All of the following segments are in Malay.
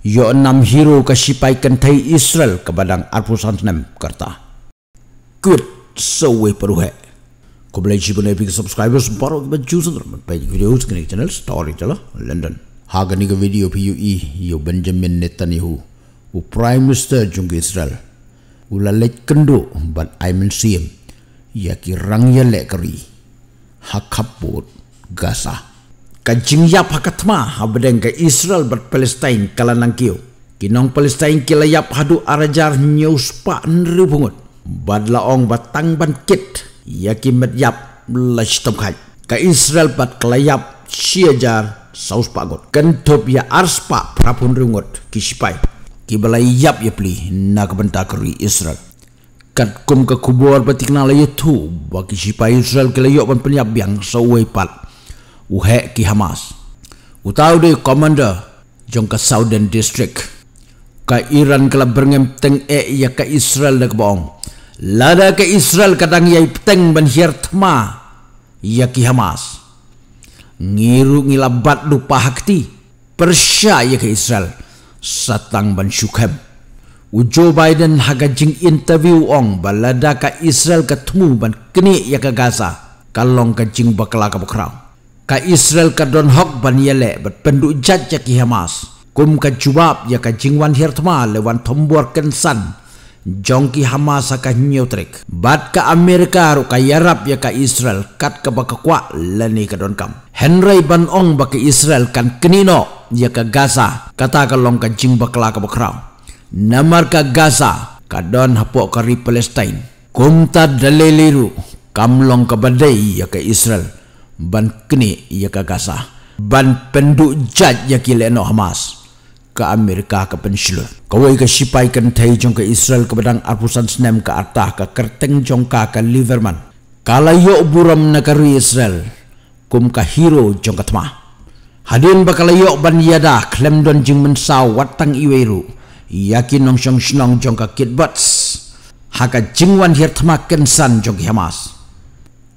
yo enam hero ka sipai kentai Israel ke badang arpusan nem kerta. Good sewe peruhe. Kau boleh nabi ke subscribers baru kita jus untuk baik video sekali channel story cala London. Haga ni ke video PUE yo Benjamin Netanyahu u Prime Minister jung Israel. Ula lek kendo but I mean see him. Ya ki rang ya lek keri. Hakaput Gaza ka jingyap hakatma habdeng ka Israel bat Palestine kala nang kiyo. Kinong Palestine kila yap hadu arajar news pa nri bungut. Badla ong batang ban kit yaki met yap lash tom khai. Ka Israel bat kelayap siajar saus pagot. Kentop ya ars pa prapun rungut kisipai. Kibalai yap ya pli nak bentakri Israel. Kat kum ke kubur batik nala yutu bagi sipai Israel kelayok ban penyap yang sawai pat uhe ki Hamas. Utau de commander jong ka Southern District ka Iran kala berngem teng e ya ka Israel dak bong. Lada ka Israel kadang yai teng ban hier ya ki Hamas. Ngiru ngilabat lupa hakti persya ya ka Israel satang ban syukhem. Ujo Biden haga jing interview ong balada ka Israel ketemu ban kini ya ka Gaza kalong ka jing bakala ka bukrau ka Israel ka don hok ban yele bat pendu jat ya ki Hamas. Kum ka jubab ya ka jingwan hirtma lewan tombor kensan. Jong ki Hamas ka nyotrik bat ka Amerika ru ka Yarab ya ka Israel kat ka baka kwa lani ka don kam. Henry ban ong baka Israel kan kenino ya ka Gaza kata ka long ka jing bakla ka bakraw. Namar ka Gaza ka don hapok ka ri Palestine. Kum ta daliliru kamlong ka badai ya ka Israel ban kini ia ke Gaza ban penduk jad ya kile no Hamas ke Amerika ke pensilur kawai ke sipai ke ntai jong ke Israel ke bedang arpusan senem ke artah ke kerteng jong ka ke Liverman. Kala yo buram negeri Israel kum ka hero jong ke tma hadin bakal yo ban yada klem don jing mensau watang iweru yakin nong shong shnong jong ka kitbats haka jingwan hir tma kensan jong Hamas.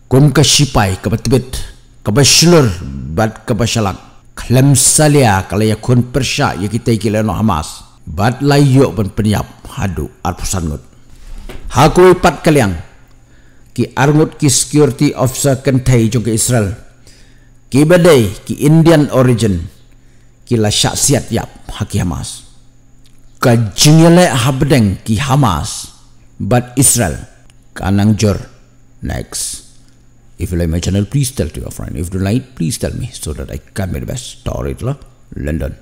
Kum ka sipai ke betbet kebeslur bat kebesyalang klem salia kalau ya kun persya ya kita ikile no hamas. Bat layo pun penyap hadu arpusan ngut. Haku pat kaliang ki arngut ki security officer kentai jong ke Israel. Ki badai ki Indian origin. Ki la syaksiat yap haki Hamas. Ka jingele habdeng ki Hamas. Bat Israel kanang jor. Next If you like my channel, please tell to your friend. If you like, please tell me so that I can make the best story. To London.